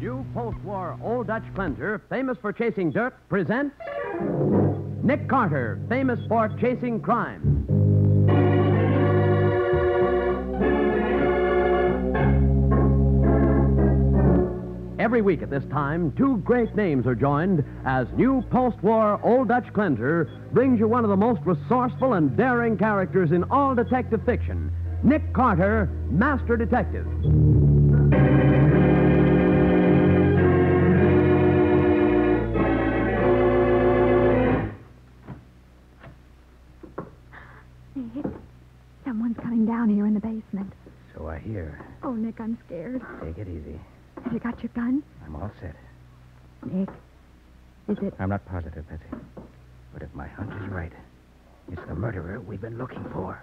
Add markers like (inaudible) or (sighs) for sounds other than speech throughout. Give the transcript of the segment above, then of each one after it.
New post-war Old Dutch cleanser, famous for chasing dirt, presents Nick Carter, famous for chasing crime. Every week at this time, two great names are joined as new post-war Old Dutch cleanser brings you one of the most resourceful and daring characters in all detective fiction, Nick Carter, Master Detective. Scared. Take it easy. Have you got your gun? I'm all set. Nick, is it... I'm not positive, Patsy. But if my hunch is right, it's the murderer we've been looking for.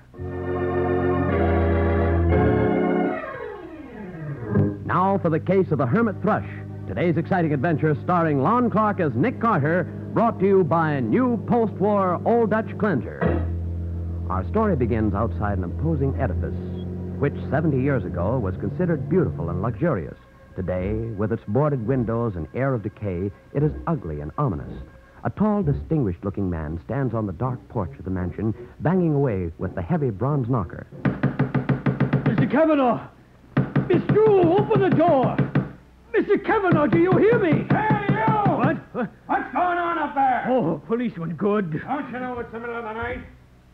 Now for the case of the Hermit Thrush. Today's exciting adventure starring Lon Clark as Nick Carter, brought to you by new post-war Old Dutch cleanser. Our story begins outside an imposing edifice, which 70 years ago was considered beautiful and luxurious. Today, with its boarded windows and air of decay, it is ugly and ominous. A tall, distinguished looking man stands on the dark porch of the mansion, banging away with the heavy bronze knocker. Mr. Kavanaugh! Miss Drew, open the door! Mr. Kavanaugh, do you hear me? Hey, you! What? What? What's going on up there? Oh, policeman, good. Don't you know it's the middle of the night?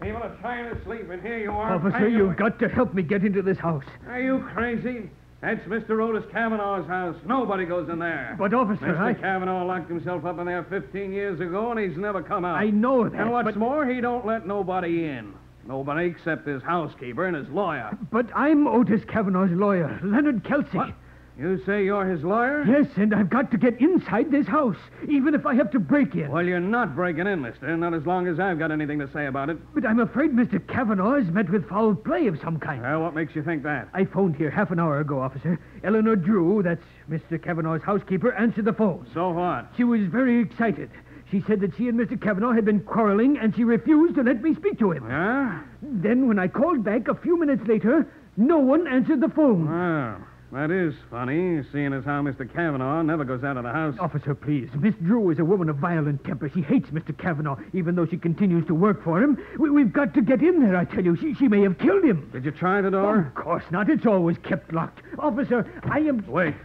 People are trying to sleep, and here you are. Officer, you've got to help me get into this house. Are you crazy? That's Mr. Otis Kavanaugh's house. Nobody goes in there. But, officer, Mr. I... Kavanaugh locked himself up in there 15 years ago, and he's never come out. I know that, And what's but... more, he don't let nobody in. Nobody except his housekeeper and his lawyer. But I'm Otis Kavanaugh's lawyer, Leonard Kelsey. What? You say you're his lawyer? Yes, and I've got to get inside this house, even if I have to break in. Well, you're not breaking in, mister. Not as long as I've got anything to say about it. But I'm afraid Mr. Kavanaugh has met with foul play of some kind. Well, what makes you think that? I phoned here half an hour ago, officer. Eleanor Drew, that's Mr. Kavanaugh's housekeeper, answered the phone. So what? She was very excited. She said that she and Mr. Kavanaugh had been quarreling, and she refused to let me speak to him. Yeah? Then, when I called back a few minutes later, no one answered the phone. Well, that is funny, seeing as how Mr. Kavanaugh never goes out of the house. Officer, please. Miss Drew is a woman of violent temper. She hates Mr. Kavanaugh, even though she continues to work for him. We, we've got to get in there, I tell you. She, she may have killed him. Did you try the door? Of course not. It's always kept locked. Officer, I am. Wait.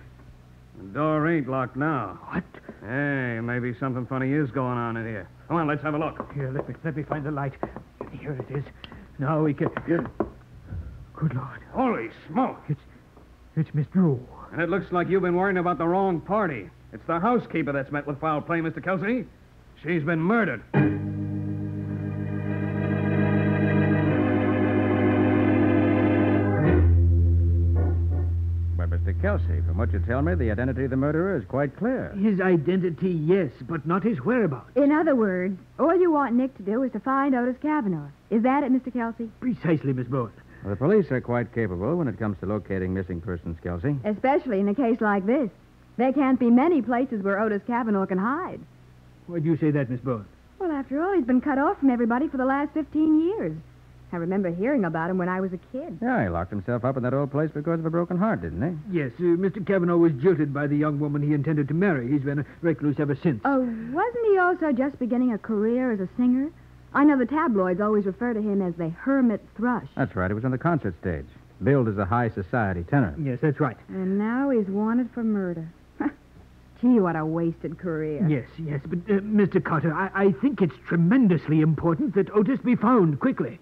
The door ain't locked now. What? Hey, maybe something funny is going on in here. Come on, let's have a look. Here, let me let me find the light. Here it is. Now we can. Good Lord. Holy smoke! It's it's Miss Drew. And it looks like you've been worrying about the wrong party. It's the housekeeper that's met with foul play, Mr. Kelsey. She's been murdered. But, Mr. Kelsey, from what you tell me, the identity of the murderer is quite clear. His identity, yes, but not his whereabouts. In other words, all you want Nick to do is to find Otis Kavanaugh. Is that it, Mr. Kelsey? Precisely, Miss Bowen. Well, the police are quite capable when it comes to locating missing persons, Kelsey. Especially in a case like this. There can't be many places where Otis Kavanaugh can hide. Why do you say that, Miss Bowen? Well, after all, he's been cut off from everybody for the last 15 years. I remember hearing about him when I was a kid. Yeah, he locked himself up in that old place because of a broken heart, didn't he? Yes, uh, Mr. Kavanaugh was jilted by the young woman he intended to marry. He's been a recluse ever since. Oh, wasn't he also just beginning a career as a singer? I know the tabloids always refer to him as the Hermit Thrush. That's right. He was on the concert stage, billed as a high society tenor. Yes, that's right. And now he's wanted for murder. Gee, what a wasted career. Yes, yes, but uh, Mr. Carter, I, I think it's tremendously important that Otis be found quickly.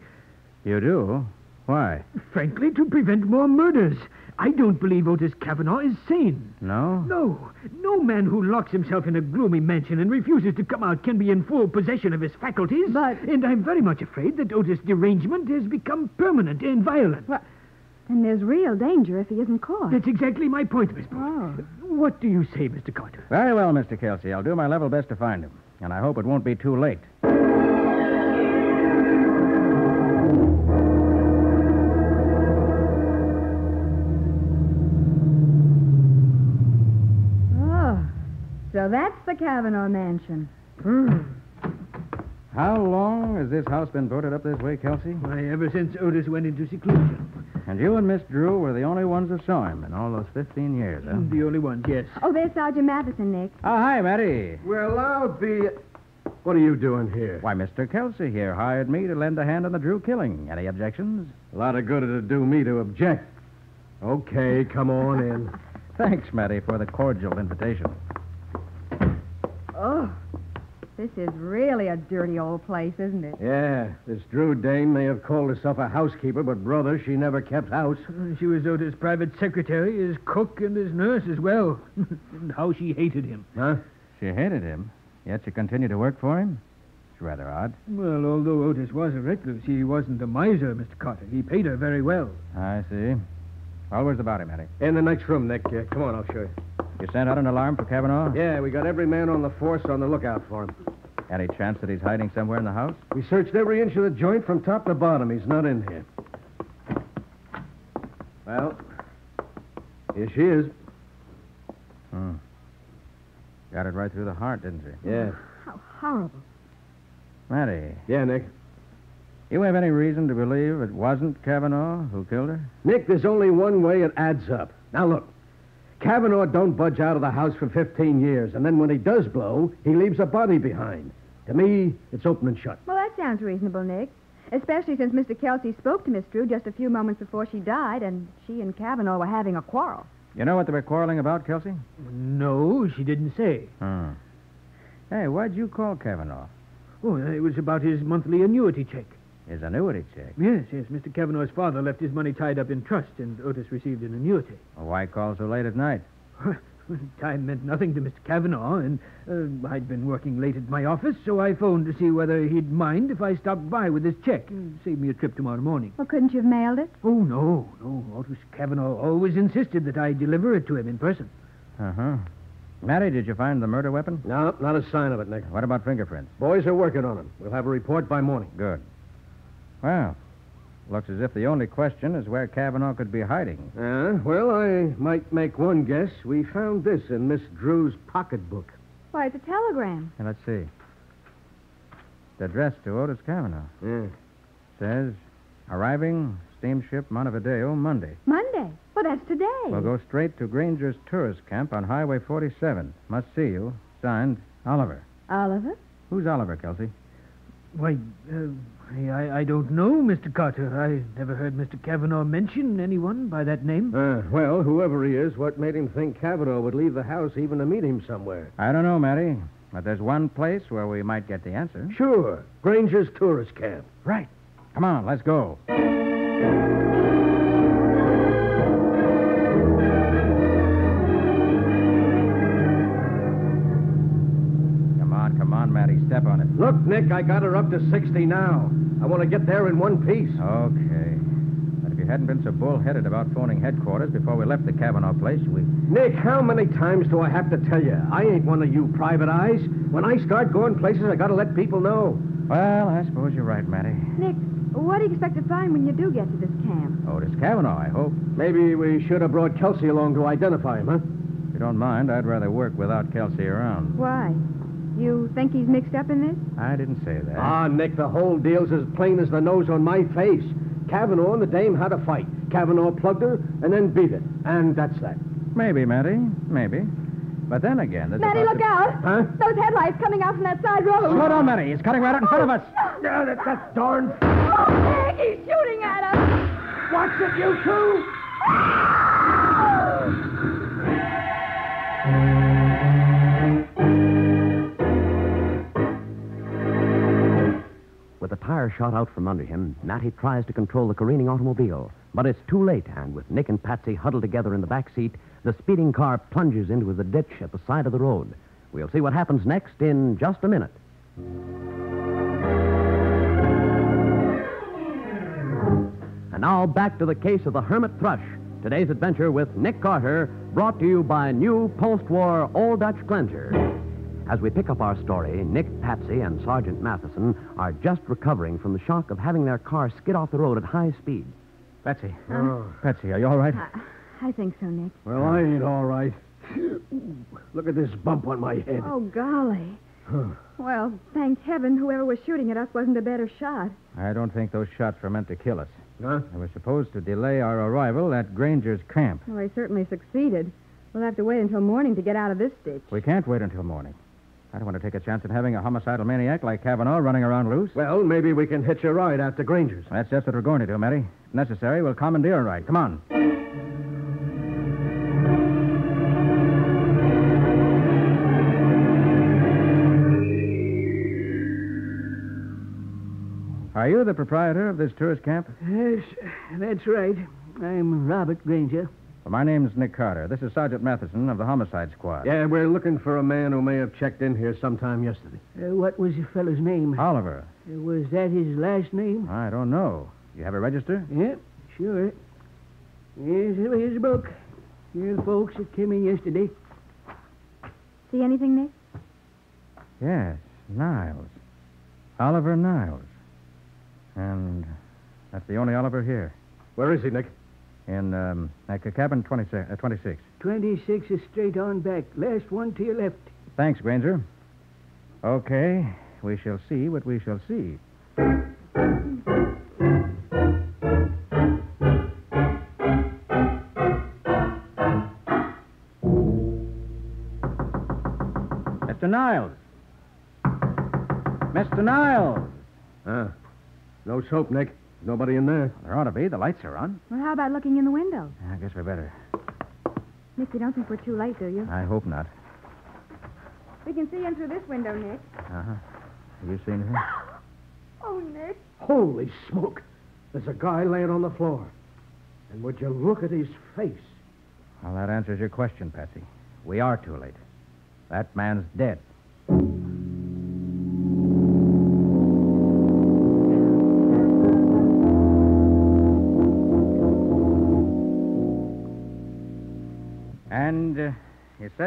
You do? Why? Frankly, to prevent more murders. I don't believe Otis Kavanaugh is sane. No? No, no man who locks himself in a gloomy mansion and refuses to come out can be in full possession of his faculties. But- And I'm very much afraid that Otis' derangement has become permanent and violent. Well, and there's real danger if he isn't caught. That's exactly my point, Miss Bowen. Oh. What do you say, Mr. Carter? Very well, Mr. Kelsey. I'll do my level best to find him. And I hope it won't be too late. So that's the Kavanaugh mansion. Hmm. How long has this house been boarded up this way, Kelsey? Why, ever since Otis went into seclusion. And you and Miss Drew were the only ones who saw him in all those 15 years, huh? The only ones, yes. Oh, there's Sergeant Matheson, Nick. Oh, hi, Matty. Well, I'll be. What are you doing here? Why, Mr. Kelsey here hired me to lend a hand on the Drew killing. Any objections? A lot of good it'd do me to object. Okay, come on in. (laughs) Thanks, Matty, for the cordial invitation. Oh, this is really a dirty old place, isn't it? Yeah, this Drew dame may have called herself a housekeeper, but brother, she never kept house. Uh, She was Otis' private secretary, his cook, and his nurse as well. (laughs) and how she hated him. Huh? She hated him, yet she continued to work for him? It's rather odd. Well, although Otis was a recluse, he wasn't a miser, Mr. Carter. He paid her very well. I see. Well, where's the body, Matty? In the next room, Nick. Uh, come on, I'll show you. You sent out an alarm for Kavanaugh? Yeah, we got every man on the force on the lookout for him. Any chance that he's hiding somewhere in the house? We searched every inch of the joint from top to bottom. He's not in here. Well, here she is. Hmm. Got it right through the heart, didn't she? Yeah. How horrible. Matty, Yeah, Nick. you have any reason to believe it wasn't Kavanaugh who killed her? Nick, there's only one way it adds up. Now, look. Kavanaugh don't budge out of the house for 15 years, and then when he does blow, he leaves a body behind. To me, it's open and shut. Well, that sounds reasonable, Nick. Especially since Mr. Kelsey spoke to Miss Drew just a few moments before she died, and she and Kavanaugh were having a quarrel. You know what they were quarreling about, Kelsey? No, she didn't say. Hmm. Hey, why'd you call Kavanaugh? Oh, it was about his monthly annuity check. His annuity check. Yes, yes. Mr. Cavanaugh's father left his money tied up in trust, and Otis received an annuity. Well, why call so late at night? Time meant nothing to Mr. Cavanaugh, and uh, I'd been working late at my office, so I phoned to see whether he'd mind if I stopped by with his check and save me a trip tomorrow morning. Well, couldn't you have mailed it? Oh, no, no. Otis Cavanaugh always insisted that I deliver it to him in person. Uh huh. Matty, did you find the murder weapon? No, not a sign of it, Nick. What about fingerprints? Boys are working on them. We'll have a report by morning. Good. Well, looks as if the only question is where Kavanaugh could be hiding. Uh, well, I might make one guess. We found this in Miss Drew's pocketbook. Why, it's a telegram. Now, let's see. It's addressed to Otis Kavanaugh. Yeah. Says, arriving steamship Montevideo Monday. Monday. Well, that's today. We'll go straight to Granger's tourist camp on Highway 47. Must see you. Signed, Oliver. Oliver? Who's Oliver, Kelsey? Why, uh, I- I, I don't know, Mr. Carter. I never heard Mr. Kavanaugh mention anyone by that name. Uh, well, whoever he is, what made him think Kavanaugh would leave the house even to meet him somewhere? I don't know, Matty. But there's one place where we might get the answer. Sure. Granger's tourist camp. Right. Come on, let's go. Come on, come on, Matty. Step on it. Look, Nick, I got her up to 60 now. I want to get there in one piece. Okay. But if you hadn't been so bullheaded about phoning headquarters before we left the Kavanaugh place, we. Nick, how many times do I have to tell you? I ain't one of you private eyes. When I start going places, I got to let people know. Well, I suppose you're right, Matty. Nick, what do you expect to find when you do get to this camp? Oh, Otis Kavanaugh, I hope. Maybe we should have brought Kelsey along to identify him, huh? If you don't mind, I'd rather work without Kelsey around. Why? You think he's mixed up in this? I didn't say that. Ah, Nick, the whole deal's as plain as the nose on my face. Cavanaugh and the dame had a fight. Cavanaugh plugged her and then beat it. And that's that. Maybe, Matty. Maybe. But then again, there's a Matty, look possi- out! Huh? Those headlights coming out from that side road. Slow down, Matty. He's cutting right out in front of us. Yeah, that, that darn... Oh, Nick, he's shooting at us! Watch it, you two! The tire shot out from under him, Matty tries to control the careening automobile. But it's too late, and with Nick and Patsy huddled together in the back seat, the speeding car plunges into the ditch at the side of the road. We'll see what happens next in just a minute. And now back to the case of the Hermit Thrush. Today's adventure with Nick Carter, brought to you by new post-war Old Dutch cleanser. As we pick up our story, Nick, Patsy, and Sergeant Matheson are just recovering from the shock of having their car skid off the road at high speed. Patsy. Oh. Patsy, are you all right? I think so, Nick. Well, I ain't all right. Look at this bump on my head. Oh, golly. Well, thank heaven whoever was shooting at us wasn't a better shot. I don't think those shots were meant to kill us. Huh? They were supposed to delay our arrival at Granger's camp. Well, they certainly succeeded. We'll have to wait until morning to get out of this ditch. We can't wait until morning. I don't want to take a chance of having a homicidal maniac like Kavanaugh running around loose. Well, maybe we can hitch a ride out to Granger's. That's just what we're going to do, Matty. If necessary, we'll commandeer a ride. Come on. Are you the proprietor of this tourist camp? Yes, that's right. I'm Robert Granger. Well, my name's Nick Carter. This is Sergeant Matheson of the Homicide Squad. Yeah, we're looking for a man who may have checked in here sometime yesterday. Uh, what was the fellow's name? Oliver. Uh, was that his last name? I don't know. You have a register? Yep, sure. Yes, here's a book. Here are the folks that came in yesterday. See anything, Nick? Yes, Niles. Oliver Niles. And that's the only Oliver here. Where is he, Nick? In um, at cabin 26, uh, 26. 26 is straight on back. Last one to your left. Thanks, Granger. Okay, we shall see what we shall see. Mr. Niles. Mr. Niles. Ah, no soap, Nick. Nobody in there. There ought to be. The lights are on. Well, how about looking in the window? I guess we better. Nick, you don't think we're too late, do you? I hope not. We can see in through this window, Nick. Uh huh. Have you seen anything? (gasps) Oh, Nick. Holy smoke! There's a guy laying on the floor. And would you look at his face? Well, that answers your question, Patsy. We are too late. That man's dead.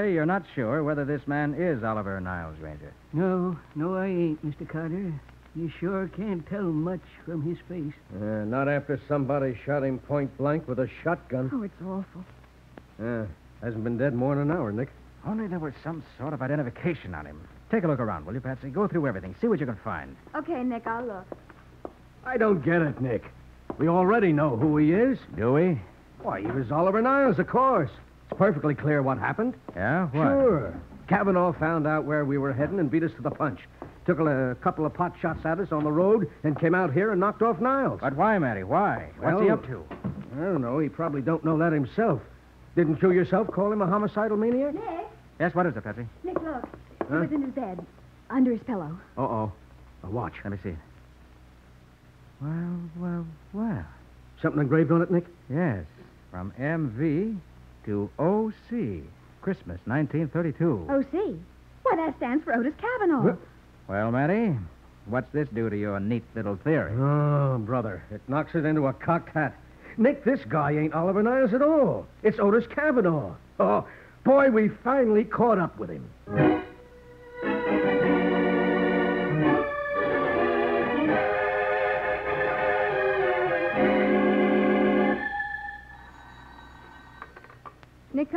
Say you're not sure whether this man is Oliver Niles, Granger. No, no, I ain't, Mr. Carter. You sure can't tell much from his face. Uh, not after somebody shot him point blank with a shotgun. Oh, it's awful. Yeah, hasn't been dead more than an hour, Nick. Only there was some sort of identification on him. Take a look around, will you, Patsy? Go through everything. See what you can find. Okay, Nick, I'll look. I don't get it, Nick. We already know who he is. Do we? Why, he was Oliver Niles, of course. It's perfectly clear what happened. Yeah? What? Sure. Kavanaugh found out where we were heading and beat us to the punch. Took a, couple of pot shots at us on the road and came out here and knocked off Niles. But why, Matty? Why? What's he Well- up to? I don't know. He probably don't know that himself. Didn't you yourself call him a homicidal maniac? Nick, Yes, what is it, Patsy? Nick, look. Huh? He was in his bed, under his pillow. Uh-oh. A watch. Let me see. Well, well, well. Something engraved on it, Nick? Yes. From MV to OC. Christmas, 1932. O.C. Why, that stands for Otis Kavanaugh. What? Well, Matty, what's this do to your neat little theory? Oh, brother. It knocks it into a cocked hat. Nick, this guy ain't Oliver Niles at all. It's Otis Kavanaugh. Oh, boy, we finally caught up with him.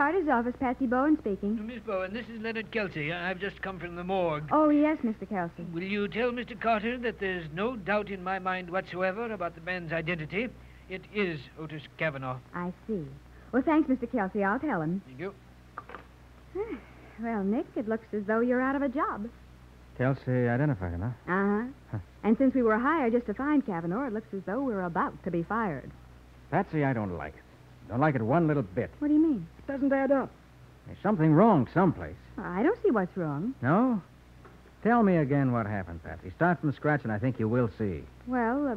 Carter's office, Patsy Bowen speaking. Miss Bowen, this is Leonard Kelsey. I've just come from the morgue. Oh, yes, Mr. Kelsey. Will you tell Mr. Carter that there's no doubt in my mind whatsoever about the man's identity? It is Otis Kavanaugh. I see. Well, thanks, Mr. Kelsey. I'll tell him. Thank you. (sighs) Well, Nick, it looks as though you're out of a job. Kelsey identified him, huh? Uh-huh. Huh. And since we were hired just to find Kavanaugh, it looks as though we're about to be fired. Patsy, I don't like it. Don't like it one little bit. What do you mean? Doesn't add up. There's something wrong someplace. I don't see what's wrong. No? Tell me again what happened, Patsy. Start from scratch, and I think you will see. Well, uh,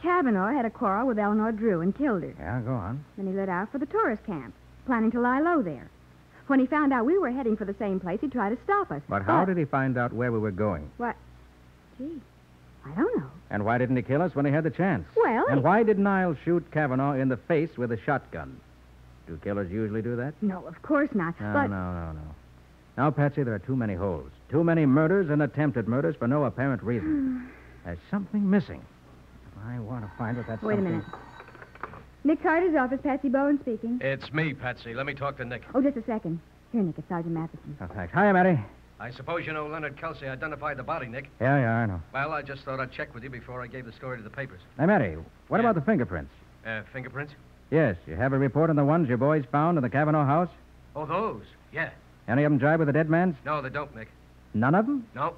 Kavanaugh had a quarrel with Eleanor Drew and killed her. Yeah, go on. Then he lit out for the tourist camp, planning to lie low there. When he found out we were heading for the same place, he tried to stop us. But how did he find out where we were going? What? Gee, I don't know. And why didn't he kill us when he had the chance? Well, And he- why did Niles shoot Kavanaugh in the face with a shotgun? Do killers usually do that? No, of course not. No, but no, no, no. Now, Patsy, there are too many holes. Too many murders and attempted murders for no apparent reason. (sighs) There's something missing. I want to find what that wait a something... minute. Nick Carter's office, Patsy Bowen speaking. It's me, Patsy. Let me talk to Nick. Oh, just a second. Here, Nick, it's Sergeant Matheson. Oh, thanks. Hiya, Matty. I suppose you know Leonard Kelsey identified the body, Nick. Yeah, yeah, I know. Well, I just thought I'd check with you before I gave the story to the papers. Hey, Matty, what Yeah. about the fingerprints? Uh, fingerprints? Yes, you have a report on the ones your boys found in the Cavanaugh house? Oh, those? Yeah. Any of them jibe with the dead man's? No, they don't, Nick. None of them? No.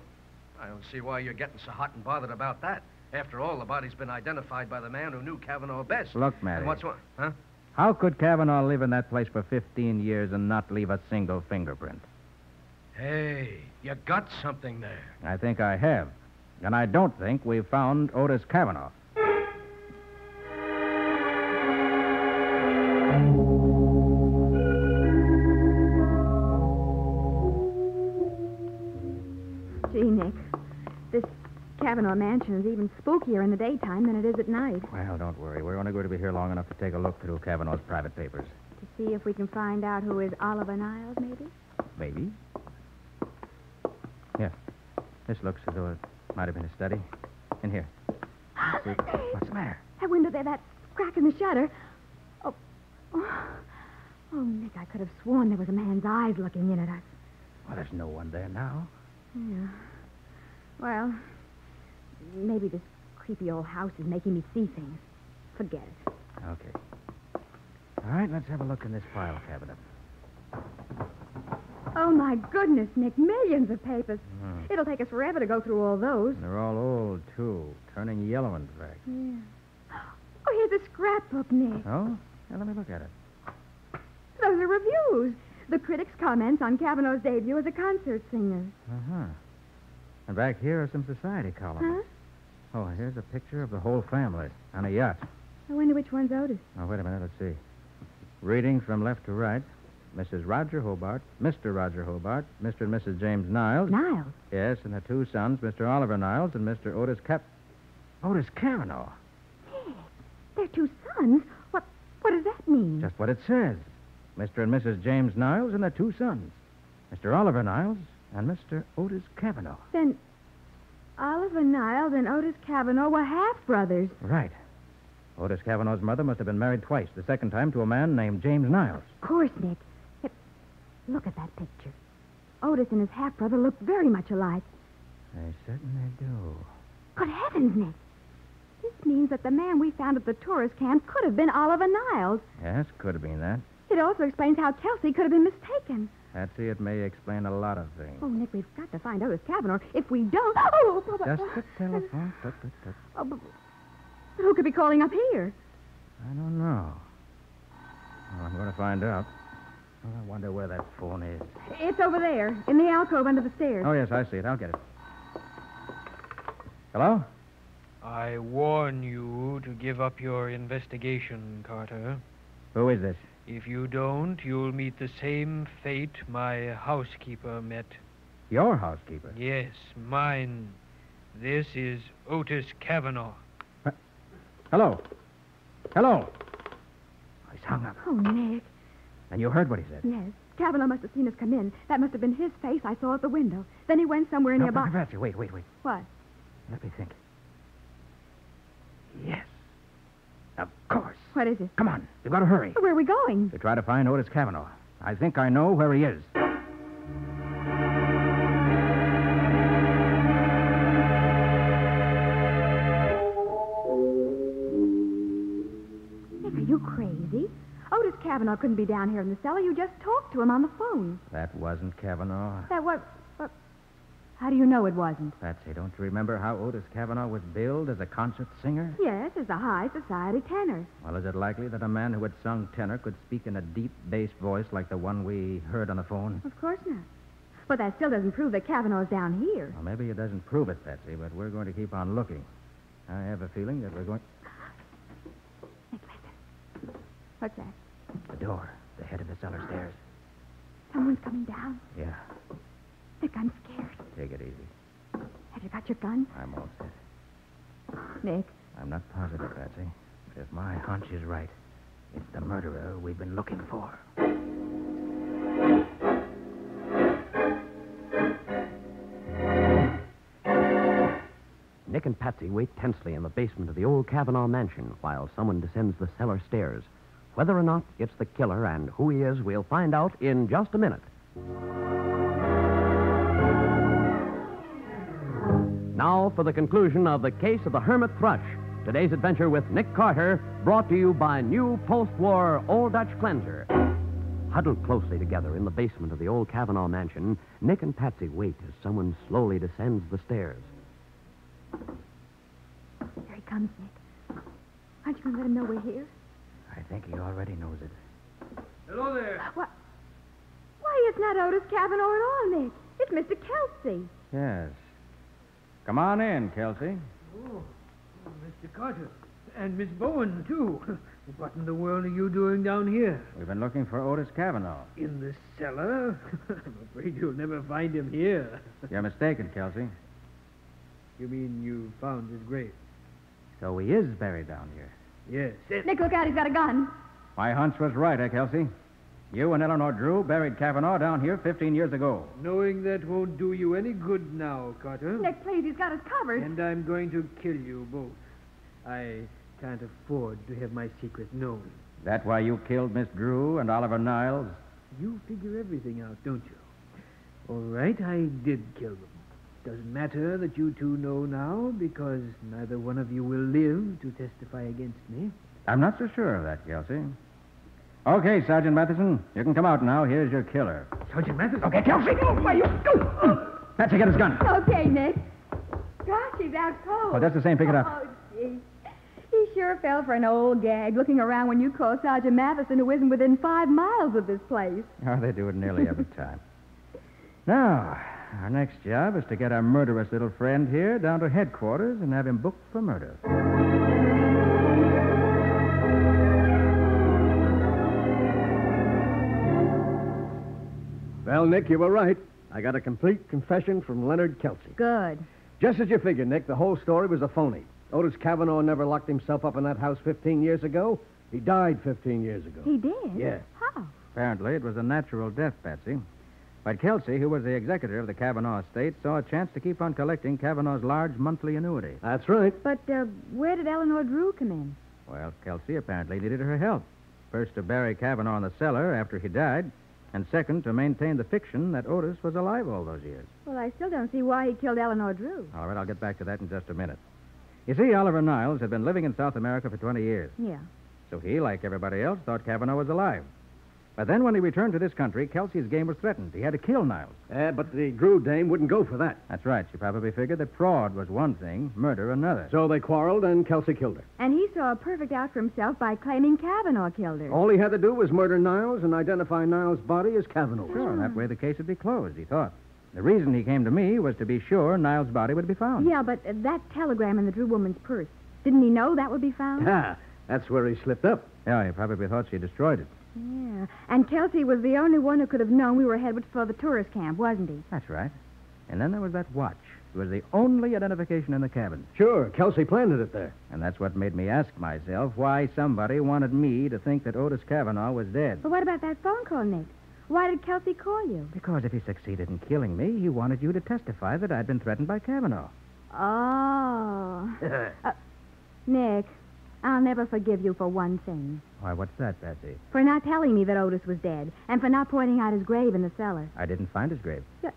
I don't see why you're getting so hot and bothered about that. After all, the body's been identified by the man who knew Cavanaugh best. Look, Matty. And what's what? Huh? How could Cavanaugh live in that place for 15 years and not leave a single fingerprint? Hey, you got something there. I think I have. And I don't think we've found Otis Kavanaugh. Kavanaugh mansion is even spookier in the daytime than it is at night. Well, don't worry. We're only going to be here long enough to take a look through Kavanaugh's private papers. To see if we can find out who is Oliver Niles, maybe? Maybe. Yeah. This looks as though it might have been a study. In here. What's the matter? That window there, that crack in the shutter. Oh, oh, oh, Nick, I could have sworn there was a man's eyes looking in at us. Well, there's no one there now. Yeah. Well, maybe this creepy old house is making me see things. Forget it. Okay. All right, let's have a look in this file cabinet. Oh, my goodness, Nick, millions of papers. Hmm. It'll take us forever to go through all those. And they're all old, too, turning yellow, in fact. Yeah. Oh, here's a scrapbook, Nick. Oh? Yeah, let me look at it. Those are reviews. The critics' comments on Kavanaugh's debut as a concert singer. Uh-huh. And back here are some society columns. Huh? Oh, here's a picture of the whole family on a yacht. I wonder which one's Otis. Oh, wait a minute. Let's see. Reading from left to right. Mrs. Roger Hobart, Mr. Roger Hobart, Mr. and Mrs. James Niles. Niles. Yes, and the two sons, Mr. Oliver Niles and Mr. Otis Cap... Otis Kavanaugh. They're two sons. What what does that mean? Just what it says. Mr. and Mrs. James Niles and their two sons. Mr. Oliver Niles and Mr. Otis Kavanaugh. Then Oliver Niles and Otis Cavanaugh were half brothers. Right. Otis Cavanaugh's mother must have been married twice. The second time to a man named James Niles. Of course, Nick. It- look at that picture. Otis and his half brother look very much alike. They certainly do. Good heavens, Nick. This means that the man we found at the tourist camp could have been Oliver Niles. Yes, could have been that. It also explains how Kelsey could have been mistaken. Patsy, it may explain a lot of things. Oh, Nick, we've got to find Otis Kavanaugh. If we don't. Oh, oh, oh, Just oh, the telephone. Tut, tut, tut. Oh, but, but who could be calling up here? I don't know. Well, I'm going to find out. Oh, I wonder where that phone is. It's over there, in the alcove under the stairs. Oh, yes, I see it. I'll get it. Hello? I warn you to give up your investigation, Carter. Who is this? If you don't, you'll meet the same fate my housekeeper met. Your housekeeper. Yes, mine. This is Otis Kavanaugh. Hello? Hello? Oh, he's hung up. Oh, Nick. And you heard what he said. Yes. Cavanaugh must have seen us come in. That must have been his face I saw at the window. Then he went somewhere No, nearby. Patsy, wait, wait, wait. What? Let me think. Yes. Of course. What is it? Come on. We've got to hurry. Where are we going? To try to find Otis Cavanaugh. I think I know where he is. Nick, are you crazy? Otis Kavanaugh couldn't be down here in the cellar. You just talked to him on the phone. That wasn't Kavanaugh. That was. What? How do you know it wasn't? Patsy, don't you remember how Otis Kavanaugh was billed as a concert singer? Yes, as a high society tenor. Well, is it likely that a man who had sung tenor could speak in a deep bass voice like the one we heard on the phone? Of course not. But that still doesn't prove that Kavanaugh's down here. Well, maybe it doesn't prove it, Patsy, but we're going to keep on looking. I have a feeling that we're going. Nick, listen. What's that? The door, the head of the cellar stairs. Someone's coming down. Yeah, Nick, I'm scared. take it easy. Have you got your gun? I'm all set. Nick, I'm not positive, Patsy, but if my hunch is right, it's the murderer we've been looking for. Nick and Patsy wait tensely in the basement of the old Kavanaugh mansion while someone descends the cellar stairs. Whether or not it's the killer and who he is, we'll find out in just a minute. Now for the conclusion of the case of the Hermit Thrush. Today's adventure with Nick Carter, brought to you by new post-war Old Dutch cleanser. Huddled closely together in the basement of the old Cavanaugh mansion, Nick and Patsy wait as someone slowly descends the stairs. Here he comes, Nick. Aren't you going to let him know we're here? I think he already knows it. Hello there. What? Why, it's not Otis Cavanaugh at all, Nick. It's Mr. Kelsey. Yes. Come on in, Kelsey. Oh, Mr. Carter. And Miss Bowen, too. (laughs) What in the world are you doing down here? We've been looking for Otis Cavanaugh. In the cellar? (laughs) I'm afraid you'll never find him here. (laughs) You're mistaken, Kelsey. You mean you found his grave? So he is buried down here. Yes. It- Nick, look out. He's got a gun. My hunch was right, eh, Kelsey? You and Eleanor Drew buried Cavanaugh down here 15 years ago. Knowing that won't do you any good now, Carter. Nick, please. He's got us covered. And I'm going to kill you both. I can't afford to have my secret known. That why you killed Miss Drew and Oliver Niles? You figure everything out, don't you? All right, I did kill them. Doesn't matter that you two know now, because neither one of you will live to testify against me. I'm not so sure of that, Kelsey. Okay, Sergeant Matheson, you can come out now. Here's your killer. Sergeant Matheson? Okay, Kelsey. Oh, why you go? Patsy, get his gun. Okay, Nick. Gosh, he's out cold. Oh, that's the same. Pick it up. Oh, gee. He sure fell for an old gag looking around when you call Sergeant Matheson, who isn't within five miles of this place. Oh, they do it nearly every (laughs) time. Now, our next job is to get our murderous little friend here down to headquarters and have him booked for murder. Well, Nick, you were right. I got a complete confession from Leonard Kelsey. Good. Just as you figured, Nick, the whole story was a phony. Otis Cavanaugh never locked himself up in that house 15 years ago. He died 15 years ago. He did? Yeah. How? Apparently, it was a natural death, Patsy. But Kelsey, who was the executor of the Kavanaugh estate, saw a chance to keep on collecting Kavanaugh's large monthly annuity. That's right. But uh, where did Eleanor Drew come in? Well, Kelsey apparently needed her help. First, to bury Kavanaugh in the cellar after he died, and second, to maintain the fiction that Otis was alive all those years. Well, I still don't see why he killed Eleanor Drew. All right, I'll get back to that in just a minute. You see, Oliver Niles had been living in South America for 20 years, Yeah. so he, like everybody else, thought Kavanaugh was alive. But then when he returned to this country, Kelsey's game was threatened. He had to kill Niles. Uh, but the Drew dame wouldn't go for that. That's right. She probably figured that fraud was one thing, murder another. So they quarreled, and Kelsey killed her. And he saw a perfect out for himself by claiming Kavanaugh killed her. All he had to do was murder Niles and identify Niles' body as Cavanaugh. Sure, that way the case would be closed, he thought. The reason he came to me was to be sure Niles' body would be found. Yeah, but uh, that telegram in the Drew woman's purse. Didn't he know that would be found? (laughs) Ah, that's where he slipped up. Yeah, he probably thought she destroyed it. Yeah. And Kelsey was the only one who could have known we were headed for the tourist camp, wasn't he? That's right. And then there was that watch. It was the only identification in the cabin. Sure, Kelsey planted it there. And that's what made me ask myself why somebody wanted me to think that Otis Cavanaugh was dead. But what about that phone call, Nick? Why did Kelsey call you? Because if he succeeded in killing me, he wanted you to testify that I'd been threatened by Cavanaugh. Oh. (laughs) Uh, Nick, I'll never forgive you for one thing. Why, what's that, Patsy? For not telling me that Otis was dead, and for not pointing out his grave in the cellar. I didn't find his grave. Yeah.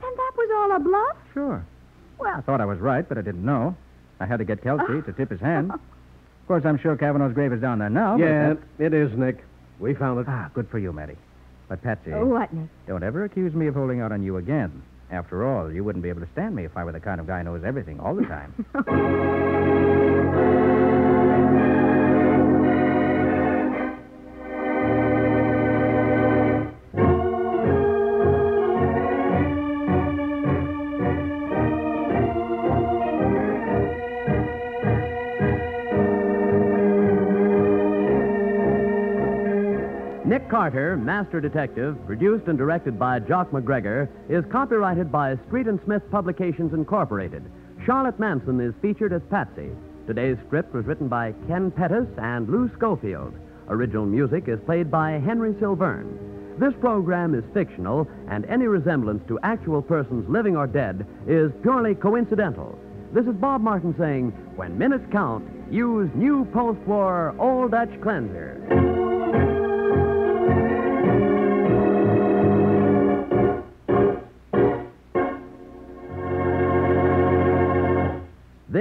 Then that was all a bluff? Sure. Well. I thought I was right, but I didn't know. I had to get Kelsey to tip his hand. (laughs) Of course, I'm sure Cavanaugh's grave is down there now. but yeah, that- it is, Nick. We found it. Ah, good for you, Matty. But, Patsy, oh, what, Nick? don't ever accuse me of holding out on you again. After all, you wouldn't be able to stand me if I were the kind of guy who knows everything all the time. (laughs) Carter, Master Detective, produced and directed by Jock McGregor, is copyrighted by Street and Smith Publications Incorporated. Charlotte Manson is featured as Patsy. Today's script was written by Ken Pettis and Lou Schofield. Original music is played by Henry Silverne. This program is fictional, and any resemblance to actual persons living or dead is purely coincidental. This is Bob Martin saying, when minutes count, use new post-war Old Dutch cleanser.